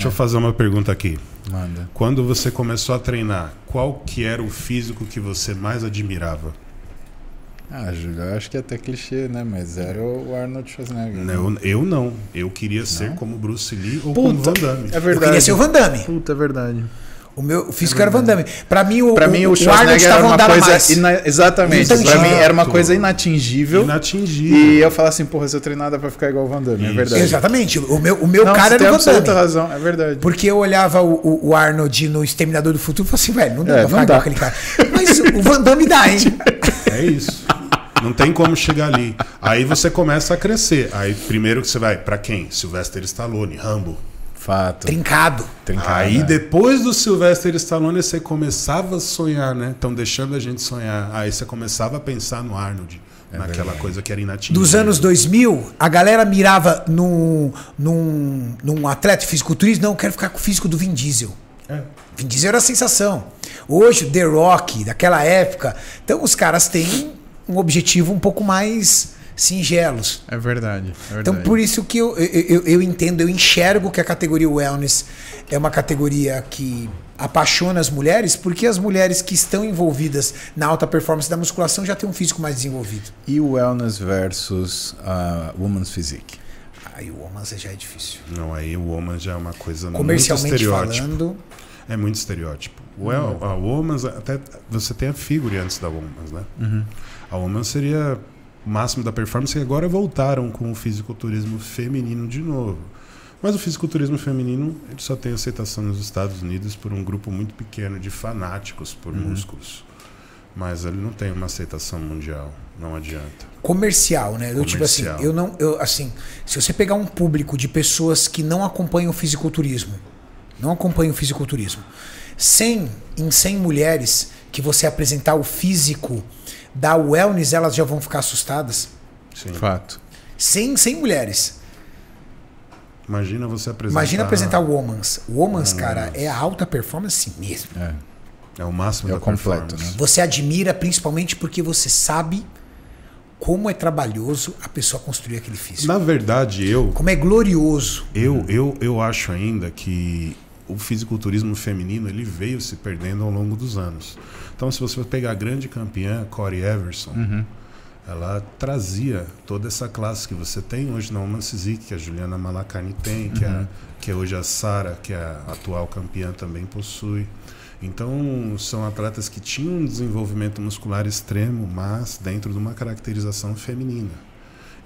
Deixa eu fazer uma pergunta aqui. Manda. Quando você começou a treinar, qual que era o físico que você mais admirava? Ah, Júlio, eu acho que é até clichê, né? Mas era o Arnold Schwarzenegger. né? Eu, eu não. Eu queria ser Não? como Bruce Lee ou como Puta, Van Damme. é Eu verdade. queria ser o Van Damme. Puta, é verdade. O meu o físico era o Van Damme. Pra mim, o, Pra mim, o Arnold Schwarzenegger era tava uma andando coisa. mais. ina- Exatamente. Pra Intangível. mim era uma coisa inatingível. Inatingível. E eu falava assim, porra, se eu treinar dá pra ficar igual o Van Damme. É Isso. verdade. Exatamente. O meu, o meu Não, cara era o Van absoluta Damme. razão, é verdade. Porque eu olhava o, o- o Arnold no Exterminador do Futuro e falava assim, velho, não dá É, pra ficar igual aquele cara. Mas o Van Damme dá, hein? É isso. Não tem como chegar ali. Aí você começa a crescer. Aí primeiro que você vai pra quem? Sylvester Stallone, Rambo. Fato. Trincado. Trincado, Aí né? depois do Sylvester Stallone você começava a sonhar, né? Estão deixando a gente sonhar. Aí você começava a pensar no Arnold, naquela coisa que era inatingível. Dos anos 2000, a galera mirava num, num, num atleta fisiculturista, não, eu quero ficar com o físico do Vin Diesel. É. Vin Diesel era a sensação. Hoje, The Rock, daquela época. Então, os caras têm um objetivo um pouco mais singelos. É verdade. É verdade. Então, por isso que eu, eu, eu- entendo, eu enxergo que a categoria wellness é uma categoria que apaixona as mulheres, porque as mulheres que estão envolvidas na alta performance da musculação já têm um físico mais desenvolvido. E o wellness versus a woman's physique? Aí o Woman's já é difícil. Não, aí o Woman já é uma coisa muito Comercialmente estereótipo. falando, É muito estereótipo. O well, a Woman's, até você tem a figure antes da Woman's, né? Uhum. A Woman's seria o máximo da performance e agora voltaram com o fisiculturismo feminino de novo. Mas o fisiculturismo feminino ele só tem aceitação nos Estados Unidos por um grupo muito pequeno de fanáticos por Uhum. músculos. Mas ele não tem uma aceitação mundial, não adianta. comercial, né? Eu, tipo assim, Comercial. eu não, eu, assim, se você pegar um público de pessoas que não acompanham o fisiculturismo, não acompanham o fisiculturismo, 100 em 100 mulheres que você apresentar o físico da wellness, elas já vão ficar assustadas. Sim. Fato. 100 em 100 mulheres. Imagina você apresentar. Imagina apresentar o Womans. O Womans, cara, é a alta performance mesmo. É. É o máximo É da o completo, né? Você admira principalmente porque você sabe como é trabalhoso a pessoa construir aquele físico. Na verdade, eu Como é glorioso. Eu, eu, eu acho ainda que o fisiculturismo feminino ele veio se perdendo ao longo dos anos. Então, se você pegar a grande campeã, Corey Everson, Uhum. ela trazia toda essa classe que você tem hoje na Women's Physique, que a Juliana Malacani tem, que, Uhum. a, que hoje a Sara, que é a atual campeã, também possui. Então, são atletas que tinham um desenvolvimento muscular extremo, mas dentro de uma caracterização feminina.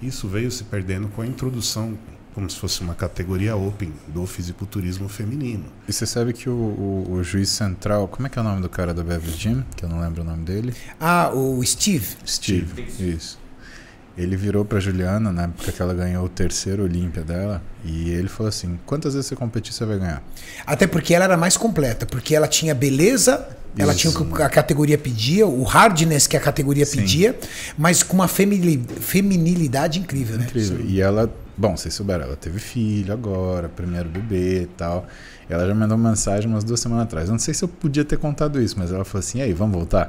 Isso veio se perdendo com a introdução, como se fosse uma categoria open do fisiculturismo feminino. E você sabe que o, o- o juiz central, como é que é o nome do cara do Beverly Gym? Que eu não lembro o nome dele. Ah, o Steve. Steve. Isso. Ele virou pra Juliana na época que ela ganhou o terceiro Olímpia dela. E ele falou assim: quantas vezes você competir, você vai ganhar? Até porque ela era mais completa, porque ela tinha beleza, ela Isso. tinha o que a categoria pedia, o hardness que a categoria Sim. pedia, mas com uma femini- feminilidade incrível, né? Incrível. E ela, bom, vocês souberam, ela teve filho agora, primeiro bebê e tal. Ela já mandou uma mensagem umas duas semanas atrás. Eu não sei se eu podia ter contado isso, mas ela falou assim: e aí, vamos voltar?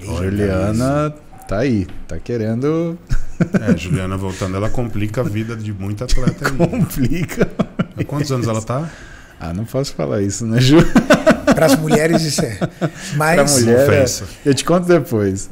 Juliana tá aí, tá querendo. É, Juliana voltando, ela complica a vida de muito atleta aí. Complica. Há quantos anos ela tá? Ah, não posso falar isso, né, Ju? Para as mulheres isso é. Mas, mulher, é- ofensa. eu te conto depois.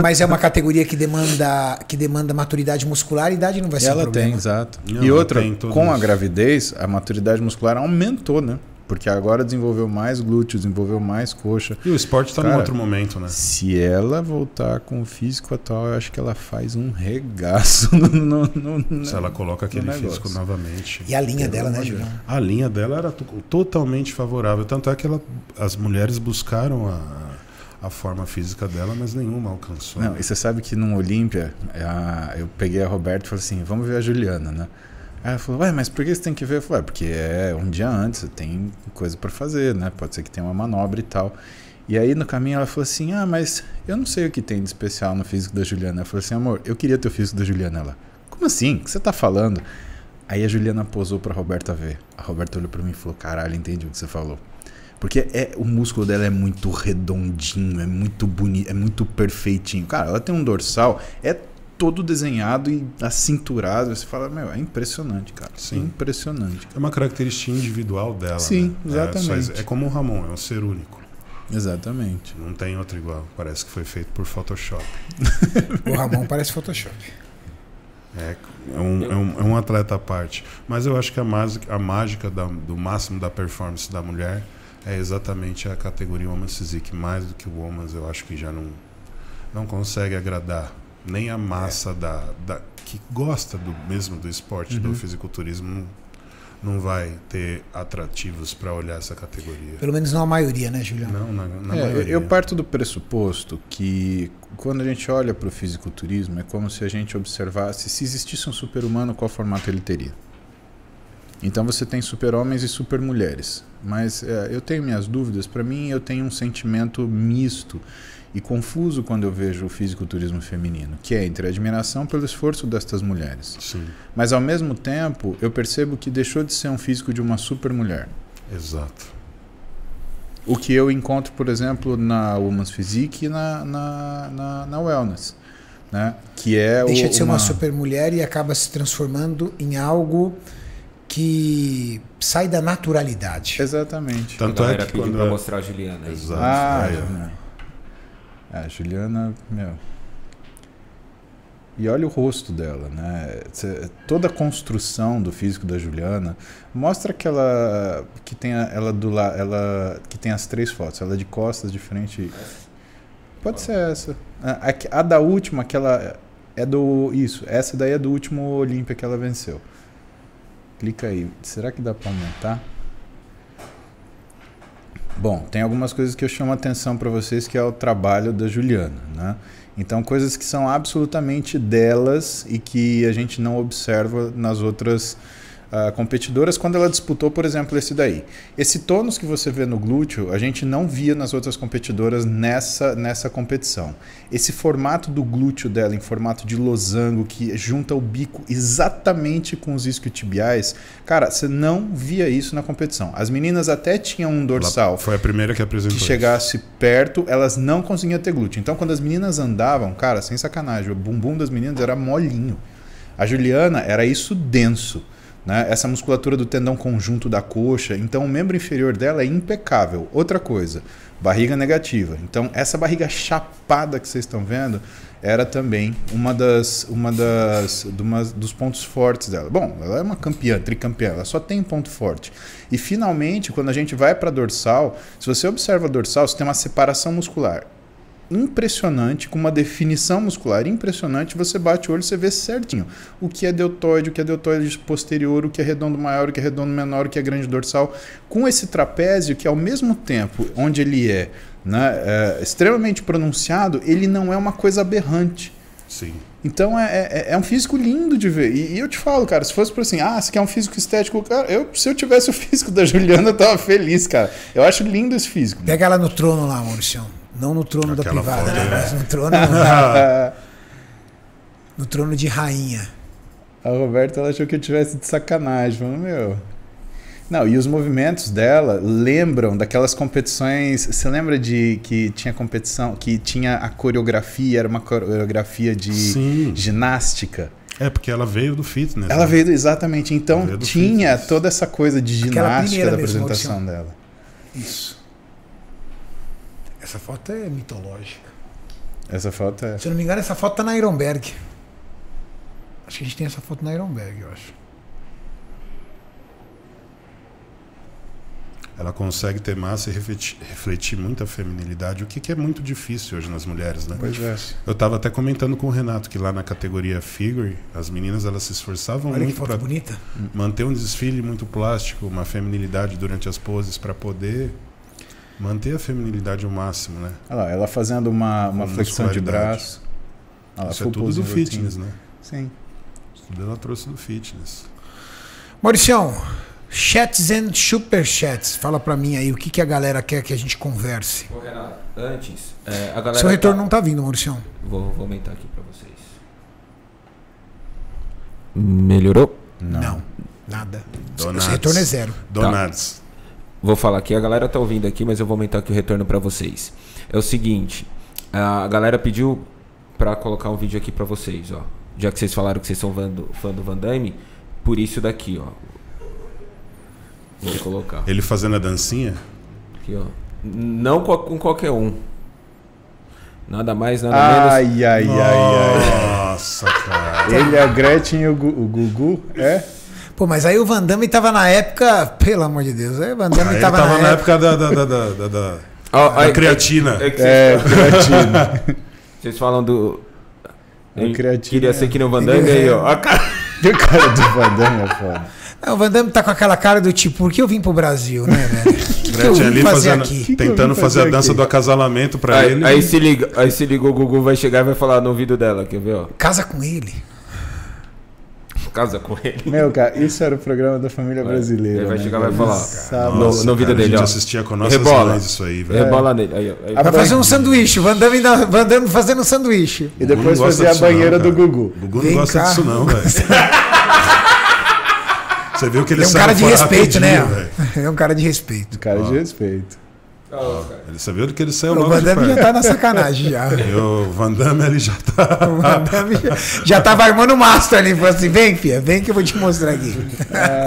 mas é uma categoria que demanda, que demanda maturidade muscular e idade não vai ser um ela problema. tem, exato. Não, e ela outra, tem com a gravidez, a maturidade muscular aumentou, né? Porque agora desenvolveu mais glúteo, desenvolveu mais coxa. E o esporte tá num outro momento, né? Se ela voltar com o físico atual, eu acho que ela faz um regaço no, no, no- Se ela coloca aquele físico novamente. E a linha dela, né, Julião? A linha dela era to- totalmente favorável. Tanto é que ela, as mulheres buscaram a, a forma física dela, mas nenhuma alcançou. Não, e você sabe que no Olímpia, eu peguei a Roberta e falei assim: vamos ver a Juliana, né? Aí ela falou, ué, mas por que você tem que ver? Eu falei, "Ué, porque é um dia antes, tem coisa pra fazer, né? Pode ser que tenha uma manobra e tal. E aí no caminho ela falou assim: ah, mas eu não sei o que tem de especial no físico da Juliana. Eu falei assim: amor, eu queria ter o físico da Juliana. Ela, como assim? O que você tá falando? Aí a Juliana posou pra Roberta ver. A Roberta olhou pra mim e falou: caralho, entendi o que você falou. Porque é, o músculo dela é muito redondinho, é muito bonito, é muito perfeitinho. Cara, ela tem um dorsal, é todo desenhado e acinturado. Você fala, meu, é impressionante, cara. Sim. Impressionante. É uma característica individual dela. Sim, né? exatamente. É, é como o Ramon, é um ser único. Exatamente. Não tem outro igual. Parece que foi feito por Photoshop. O Ramon parece Photoshop. É, é um, é, um, é um atleta à parte. Mas eu acho que a mágica, a mágica da- do máximo da performance da mulher é exatamente a categoria Women's Physique. Mais do que o Women's, eu acho que já não, não consegue agradar nem a massa da, da que gosta do mesmo do esporte, do fisiculturismo. Não, não vai ter atrativos para olhar essa categoria. Pelo menos não a maioria, né, Julião? Não, na, na É, maioria. eu parto do pressuposto que quando a gente olha para o fisiculturismo é como se a gente observasse se existisse um super-humano, qual formato ele teria. Então você tem super-homens e super-mulheres. Mas é, eu tenho minhas dúvidas. Para mim, eu tenho um sentimento misto e confuso quando eu vejo o fisiculturismo feminino, que é entre a admiração pelo esforço destas mulheres. Sim, Mas ao mesmo tempo, eu percebo que deixou de ser um físico de uma super-mulher. exato. O que eu encontro, por exemplo, na Women's Physique e na, na, na, na Wellness. Né? Que é Deixa o, de ser uma super mulher e acaba se transformando em algo que sai da naturalidade. Exatamente. Tanto a é que pediu quando pra é- mostrar a Juliana. Exato. Ah? É, a Juliana, meu. E olha o rosto dela, né? Toda a construção do físico da Juliana mostra que ela que tem ela do la, ela que tem as três fotos, ela de costas de frente. Pode ser essa. A, a- a da última, aquela é do isso. Essa daí é do último Olímpia que ela venceu. Clica aí. Será que dá para aumentar? Bom, tem algumas coisas que eu chamo a atenção para vocês que é o trabalho da Juliana, né? Então, coisas que são absolutamente delas e que a gente não observa nas outras ah, competidoras quando ela disputou, por exemplo, esse daí. Esse tônus que você vê no glúteo, a gente não via nas outras competidoras nessa, nessa competição. Esse formato do glúteo dela, em formato de losango, que junta o bico exatamente com os isquiotibiais, cara, você não via isso na competição. As meninas até tinham um dorsal Ela foi a primeira que apresentou. que isso. chegasse perto, elas não conseguiam ter glúteo. Então, quando as meninas andavam, cara, sem sacanagem, o bumbum das meninas era molinho. A Juliana era isso denso. Né? Essa musculatura do tendão conjunto da coxa. Então, o membro inferior dela é impecável. Outra coisa, barriga negativa. Então, essa barriga chapada que vocês estão vendo era também uma das, uma das uma- dos pontos fortes dela. Bom, ela é uma campeã, tricampeã, ela só tem ponto forte. E finalmente, quando a gente vai para dorsal, se você observa a dorsal, você tem uma separação muscular impressionante, com uma definição muscular impressionante, você bate o olho e você vê certinho o que é deltoide, o que é deltoide posterior, o que é redondo maior, o que é redondo menor, o que é grande dorsal, com esse trapézio que ao mesmo tempo onde ele é, né, é, extremamente pronunciado, ele não é uma coisa aberrante. Sim. Então é, é, é um físico lindo de ver. E, e eu te falo, cara, se fosse por assim, ah, você quer um físico estético, cara, eu, se eu tivesse o físico da Juliana, eu tava feliz, cara. Eu acho lindo esse físico. Pega ela no trono lá, Maurício. Não no trono da Aquela privada, foto, né? né? mas no trono, no trono de rainha. A Roberta ela achou que eu tivesse de sacanagem. Falando, meu. Não, e os movimentos dela lembram daquelas competições. Você lembra de que tinha competição, que tinha a coreografia, era uma coreografia de Sim. ginástica? É, porque ela veio do fitness. Ela né? veio exatamente. Então Veio tinha fitness. toda essa coisa de ginástica da apresentação dela. Isso. Essa foto é mitológica. Essa foto é. Se eu não me engano, essa foto tá na Ironberg. Acho que a gente tem essa foto na Ironberg, eu acho. Ela consegue ter massa e refletir, refletir muita feminilidade, o que, que é muito difícil hoje nas mulheres, né? Pois é. Eu estava até comentando com o Renato que lá na categoria figure, as meninas elas se esforçavam Olha muito foto para bonita. manter um desfile muito plástico, uma feminilidade durante as poses para poder manter a feminilidade ao máximo, né? Olha lá, ela fazendo uma, uma flexão de braço. Olha lá, Isso é tudo do routine. fitness, né? Sim. Isso tudo ela trouxe do fitness. Mauricião, chats and superchats. Fala pra mim aí o que, que a galera quer que a gente converse. Ô, Renato, antes, é, a galera. Seu retorno tá- não tá vindo, Mauricião. Vou, vou aumentar aqui pra vocês. Melhorou? Não. Nada. Donados. Esse retorno é zero. Donados. Vou falar aqui, a galera tá ouvindo aqui, mas eu vou aumentar aqui o retorno pra vocês. É o seguinte, a galera pediu pra colocar um vídeo aqui pra vocês, ó. Já que vocês falaram que vocês são fã do, fã do Van Damme, por isso daqui, ó. Vou colocar. Ele fazendo a dancinha. Aqui, ó. Não co- com qualquer um. Nada mais, nada menos. Ai, ai, ai, ai. Nossa, cara. Ele, a Gretchen e o Gugu, é? Pô, mas aí o Van Damme tava na época. Pelo amor de Deus, aí o Van Damme Aí tava, tava na, na época. época da, da, da, da, Ó, da aí- creatina. É É, vocês, creatina. vocês falam do. É Eu creatina. Queria ser que nem o Van Damme aí, ó. A cara- o cara do Van Damme é foda. Não, o Van Damme tá com aquela cara do tipo, por que eu vim pro Brasil, né, velho? O que, que eu vim ali fazer fazendo, aqui? tentando vim fazer a fazer dança aqui? do acasalamento pra Aí, ele. aí se liga, aí se liga, o Gugu vai chegar e vai falar no ouvido dela, quer ver, ó? Casa com ele. Casa com ele. Meu, cara, isso era o programa da família brasileira. Ele vai né, chegar e vai falar. Sábado. No- no vídeo cara, dele, a ó. gente assistia com nossas Rebola. mães isso aí, velho. Rebola nele. Aí, ó. Aí, Vai fazer um sanduíche, Van Damme, da- Van Damme fazendo um sanduíche. E depois fazia a disso não, banheira do. Gugu. O Gugu Vem não gosta cá. disso não, velho. Você viu que ele é um cara de respeito, né? é um cara de respeito. Cara de respeito. Ele sabia do que ele saiu O logo Van de Damme já tá na sacanagem já. E o Van Damme ele já tá... O Van Damme já, já tava armando o mastro ali. Falou assim: vem, filha, vem que eu vou te mostrar aqui.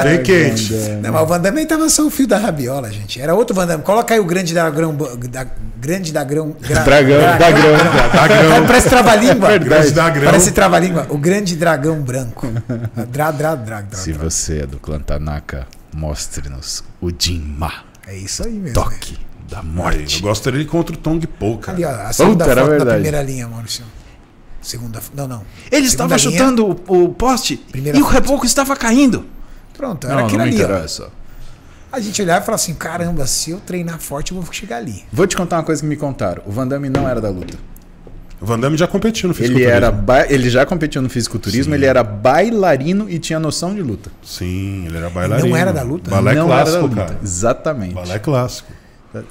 Bem quente. Não, mas o Van Damme aí tava só o fio da rabiola, gente. Era outro Van Damme. Coloca aí o grande dragão. Da, grande dragão. gra- Dragão, dragão. Dragão. Parece trava-língua. Grande dragão. Parece trava-língua. O grande dragão branco. Dra, dra, dra, dra, Se dra. você é do clã Tanaka, mostre-nos o Jinma, É isso aí mesmo. toque da morte. eu gosto dele contra o Tong Po, cara. Ali, ó, a segunda Puta, era foto da primeira linha, Maurício. Segunda. Não, não. Ele Segunda estava linha. chutando o, o poste Primeira e o foto. reboco estava caindo. Pronto, era Não, não aquilo me ali. ó. interessa. A gente olhava e falava assim: caramba, se eu treinar forte, eu vou chegar ali. Vou te contar uma coisa que me contaram. O Van Damme não era da luta. O Van Damme já competiu no Ele, fisiculturismo. era ba- ele já competiu no fisiculturismo, Sim. ele era bailarino e tinha noção de luta. Sim, ele era bailarino. Não era da luta? Balé não clássico, era da luta. cara. Exatamente. Balé clássico.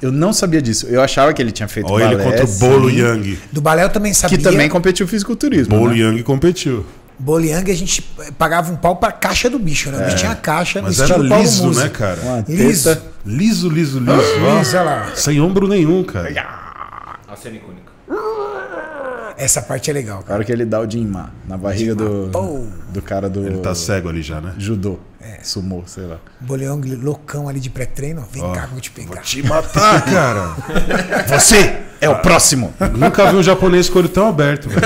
Eu não sabia disso. Eu achava que ele tinha feito Olha ele balé, contra o Bolo sim, Yang. Do balé eu também sabia. Que também competiu fisiculturismo. Bolo né? Yang competiu. Boliang a gente pagava um pau pra caixa do bicho, né? O bicho tinha caixa Mas era liso, né, cara? Uma Liso. teta. Liso, liso, liso. ó. Liso, lá. Sem ombro nenhum, cara. A cena icônica. Essa parte é legal, A cara. hora que ele dá o Jinma na barriga do, Pô. do cara do Ele tá cego ali já, né? judô. Sumô, sei lá. Boliang loucão ali de pré-treino. Vem cá que eu vou te pegar. Te matar, cara. Você é o próximo. Nunca vi um japonês com o olho tão aberto.